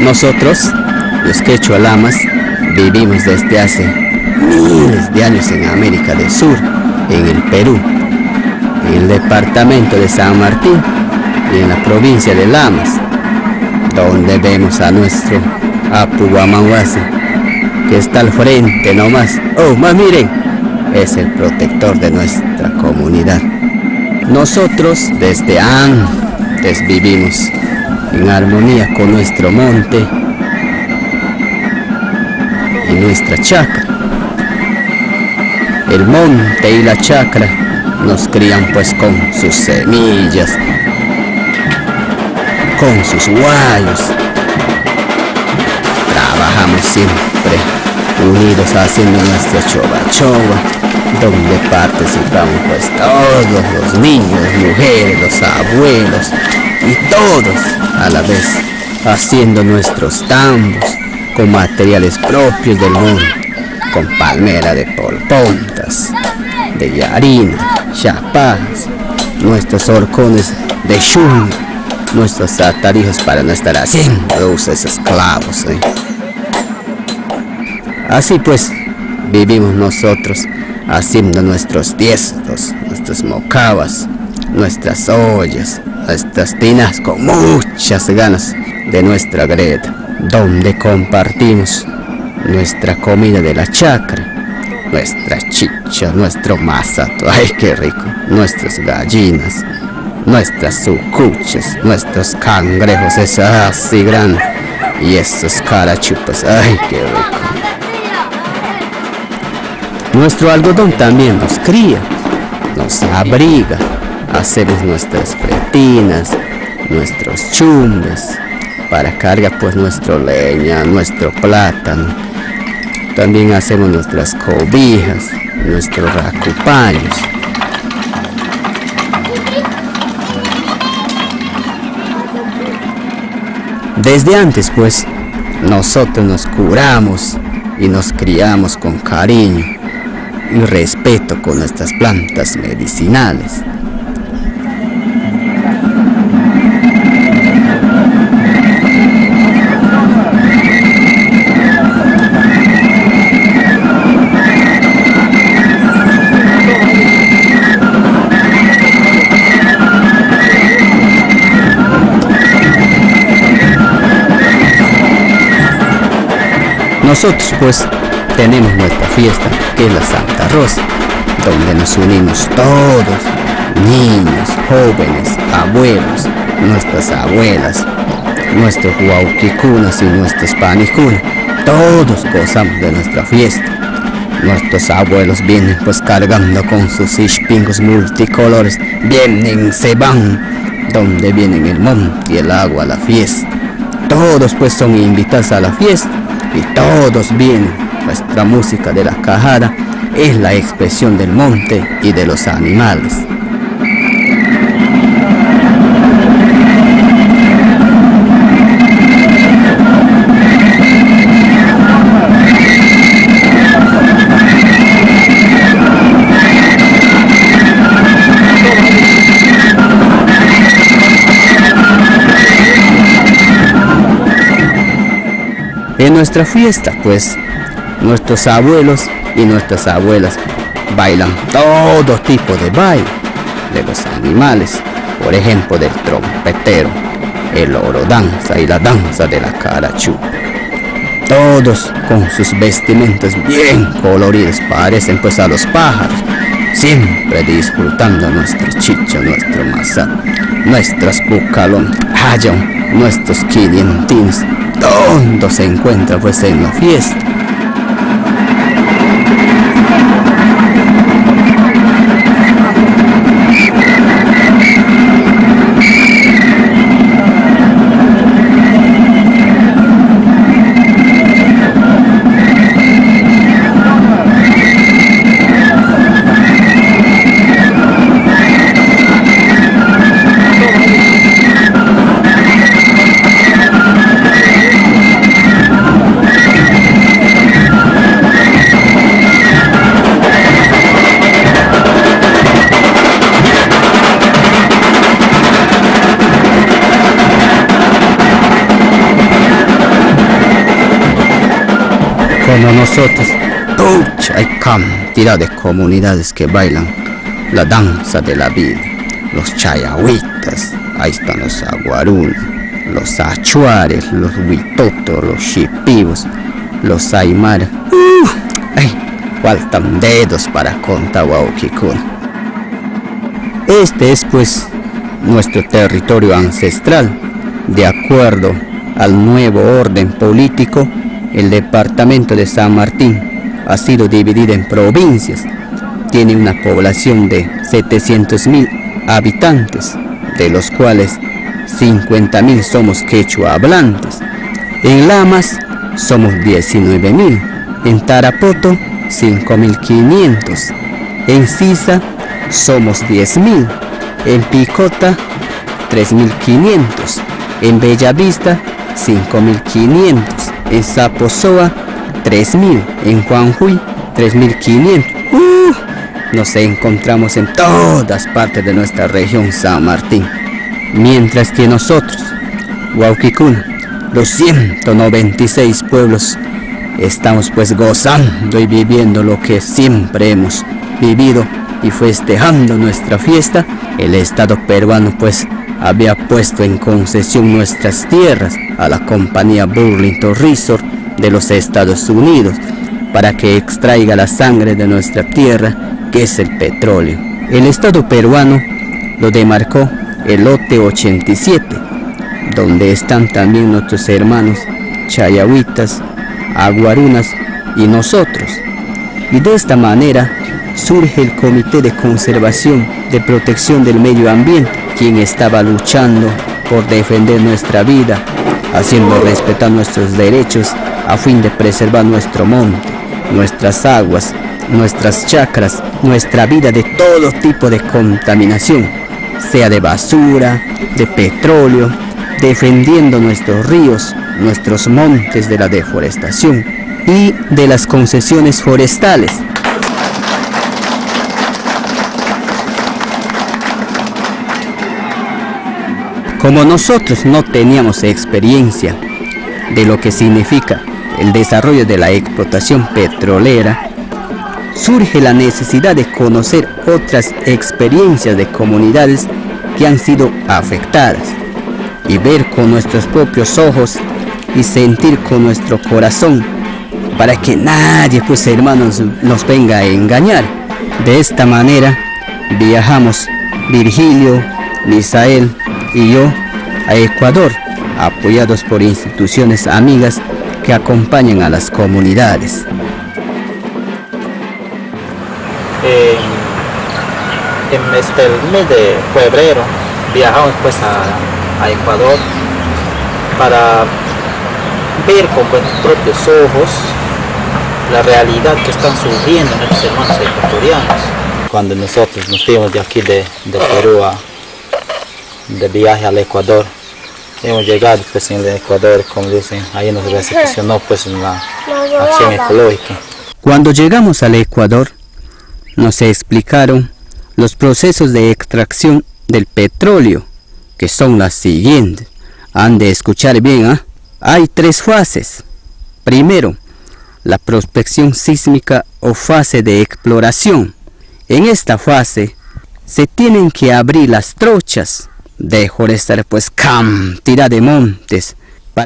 Nosotros, los quechua lamas, vivimos desde hace miles de años en América del Sur, en el Perú, en el departamento de San Martín y en la provincia de Lamas, donde vemos a nuestro Apu que está al frente nomás. Oh, más miren, es el protector de nuestra comunidad. Nosotros desde antes vivimos en armonía con nuestro monte y nuestra chacra. El monte y la chacra nos crían pues con sus semillas, con sus guayos. Trabajamos siempre unidos haciendo nuestra chova chova, donde participamos pues todos los niños, mujeres, los abuelos y todos a la vez haciendo nuestros tambos con materiales propios del mundo, con palmera de polpontas, de yarina, chapas, nuestros horcones de chum, nuestros atarijos para no estar haciendo esos esclavos. ¿eh? Así pues, vivimos nosotros haciendo nuestros tiestos, nuestras mocavas, nuestras ollas, nuestras tinas con muchas ganas de nuestra greda, donde compartimos nuestra comida de la chacra, nuestra chicha, nuestro masato, ay qué rico, nuestras gallinas, nuestras sucuchas, nuestros cangrejos, es así grande, y esos carachupas, ay qué rico. Nuestro algodón también nos cría, nos abriga, hacemos nuestras nuestros chumbes, para carga pues nuestra leña, nuestro plátano. También hacemos nuestras cobijas, nuestros racupaños. Desde antes pues, nosotros nos curamos y nos criamos con cariño y respeto con nuestras plantas medicinales. Nosotros pues tenemos nuestra fiesta, que es la Santa Rosa, donde nos unimos todos, niños, jóvenes, abuelos, nuestras abuelas, nuestros huauquicunas y nuestros panicunas, todos gozamos de nuestra fiesta. Nuestros abuelos vienen pues cargando con sus ispingos multicolores, vienen, se van, donde vienen el monte y el agua a la fiesta. Todos pues son invitados a la fiesta y todos vienen. Nuestra música de la cajara es la expresión del monte y de los animales. En nuestra fiesta, pues, nuestros abuelos y nuestras abuelas bailan todo tipo de baile de los animales, por ejemplo, del trompetero, el oro danza y la danza de la carachú. Todos con sus vestimentas bien coloridas parecen pues a los pájaros, siempre disfrutando nuestro chicho, nuestro masa, nuestras bucalón, hayan, nuestros quilientines, todo se encuentra pues en la fiesta. Como nosotros, hay cantidad de comunidades que bailan la danza de la vida. Los chayahuitas, ahí están los aguarunas, los achuares, los huitotos, los chipivos, los aymaras. Uh, ay, faltan dedos para contar Este es pues nuestro territorio ancestral, de acuerdo al nuevo orden político, el departamento de San Martín ha sido dividido en provincias. Tiene una población de 700.000 habitantes, de los cuales 50.000 somos quechua hablantes. En Lamas somos 19.000. En Tarapoto 5.500. En Sisa somos 10.000. En Picota 3.500. En Bellavista 5.500. En Zapozoa 3.000. En Juanjuy 3.500. Uh, nos encontramos en todas partes de nuestra región San Martín. Mientras que nosotros, Huauquicuna, los 196 pueblos, estamos pues gozando y viviendo lo que siempre hemos vivido y festejando nuestra fiesta, el Estado peruano pues había puesto en concesión nuestras tierras a la compañía Burlington Resort de los Estados Unidos para que extraiga la sangre de nuestra tierra, que es el petróleo. El Estado peruano lo demarcó el lote 87, donde están también nuestros hermanos chayahuitas, aguarunas y nosotros. Y de esta manera surge el Comité de Conservación de Protección del Medio Ambiente, quien estaba luchando por defender nuestra vida, haciendo respetar nuestros derechos a fin de preservar nuestro monte, nuestras aguas, nuestras chacras, nuestra vida de todo tipo de contaminación, sea de basura, de petróleo, defendiendo nuestros ríos, nuestros montes de la deforestación y de las concesiones forestales. Como nosotros no teníamos experiencia de lo que significa el desarrollo de la explotación petrolera, surge la necesidad de conocer otras experiencias de comunidades que han sido afectadas y ver con nuestros propios ojos y sentir con nuestro corazón para que nadie, pues hermanos, nos venga a engañar. De esta manera viajamos Virgilio, Misael y yo a Ecuador, apoyados por instituciones amigas que acompañan a las comunidades. en este, el mes de febrero viajamos pues a, Ecuador para ver con nuestros propios ojos la realidad que están surgiendo nuestros hermanos ecuatorianos. Cuando nosotros nos fuimos de aquí de, de Perú a, de viaje al Ecuador, hemos llegado pues en el Ecuador, como dicen, ahí nos recepcionó pues en la acción ecológica. Cuando llegamos al Ecuador, nos explicaron los procesos de extracción del petróleo, que son las siguientes. Han de escuchar bien, ¿ah? Hay tres fases. Primero, la prospección sísmica o fase de exploración. En esta fase se tienen que abrir las trochas, deforestar pues cantidad de montes,